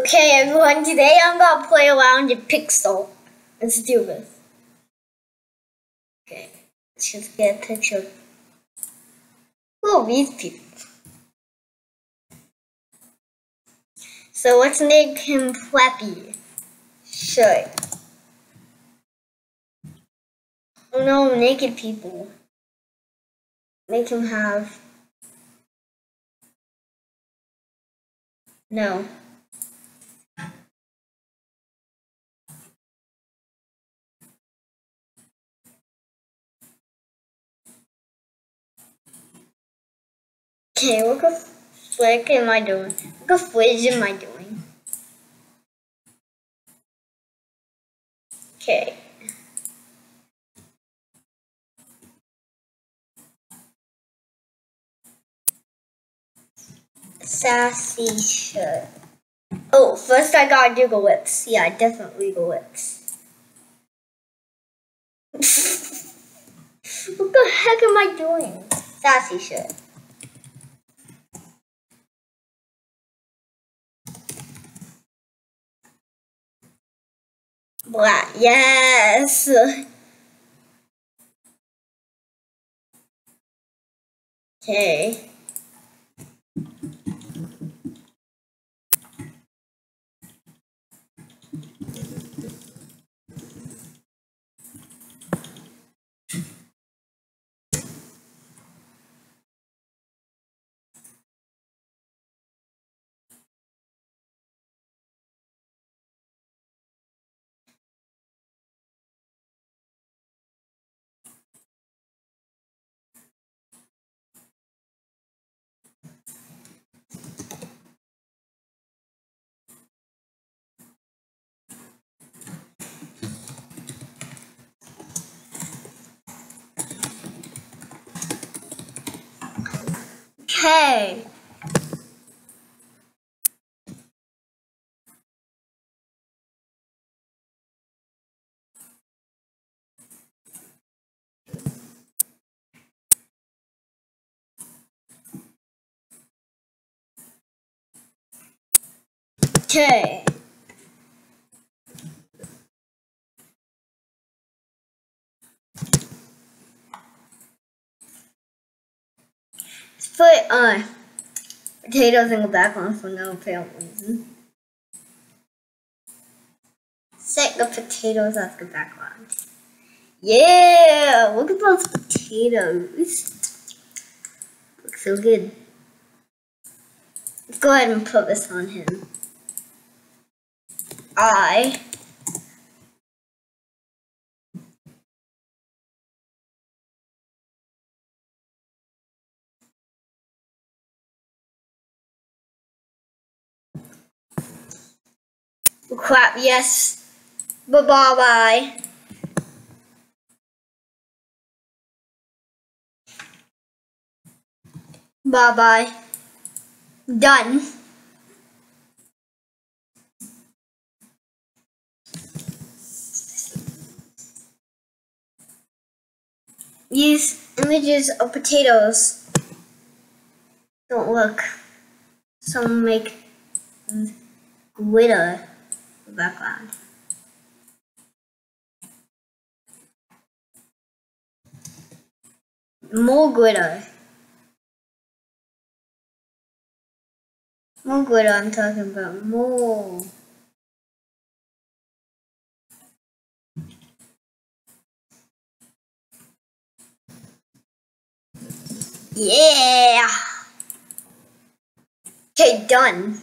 Okay, everyone, today I'm gonna play around in Pixel. Let's do this. Okay, let's just get a picture. Who are these people? So let's make him flappy. Sure. Oh no, naked people. Make him have. No. Okay, what the flick am I doing? What the fridge am I doing? Okay. Sassy shirt. Oh, first I gotta do the lips. Yeah, definitely the lips. what the heck am I doing? Sassy shirt. Black, yes. Okay. Okay. Okay. Let's put uh, potatoes in the background for no apparent reason. Set the potatoes as the background. Yeah, look at those potatoes. Look so good. Let's go ahead and put this on him. I crap, yes. Bye bye bye. Bye bye. Done. These images of potatoes don't look. Some make glitter the background. More glitter. More glitter I'm talking about. More. Yeah. Okay, done.